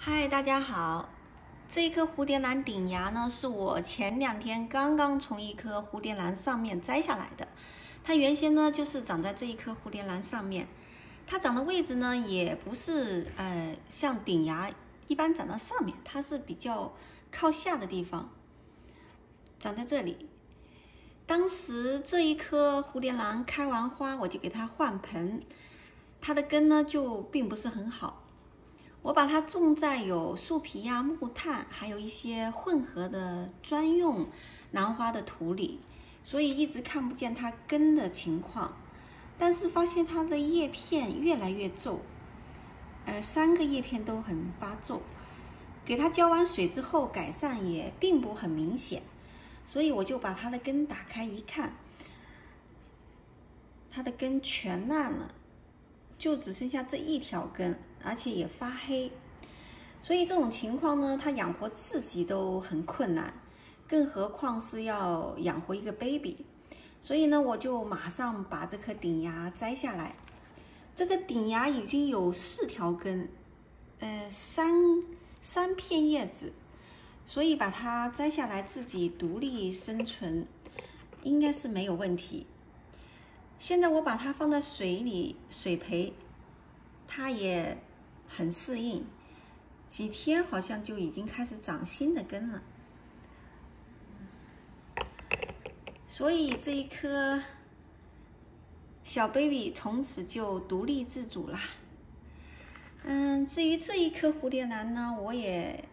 嗨，大家好！这一颗蝴蝶兰顶芽呢，是我前两天刚刚从一颗蝴蝶兰上面摘下来的。它原先呢就是长在这一颗蝴蝶兰上面，它长的位置呢也不是呃像顶芽一般长在上面，它是比较靠下的地方，长在这里。当时这一颗蝴蝶兰开完花，我就给它换盆，它的根呢就并不是很好。我把它种在有树皮呀、木炭，还有一些混合的专用兰花的土里，所以一直看不见它根的情况。但是发现它的叶片越来越皱，呃，三个叶片都很发皱。给它浇完水之后，改善也并不很明显，所以我就把它的根打开一看，它的根全烂了。就只剩下这一条根，而且也发黑，所以这种情况呢，它养活自己都很困难，更何况是要养活一个 baby。所以呢，我就马上把这颗顶芽摘下来。这个顶芽已经有四条根，呃，三三片叶子，所以把它摘下来自己独立生存，应该是没有问题。现在我把它放在水里水培，它也很适应，几天好像就已经开始长新的根了。所以这一颗小 baby 从此就独立自主啦。嗯，至于这一颗蝴蝶兰呢，我也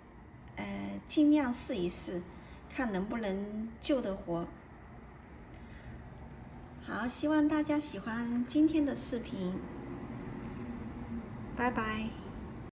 呃尽量试一试，看能不能救得活。好，希望大家喜欢今天的视频，拜拜。